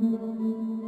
Thank you.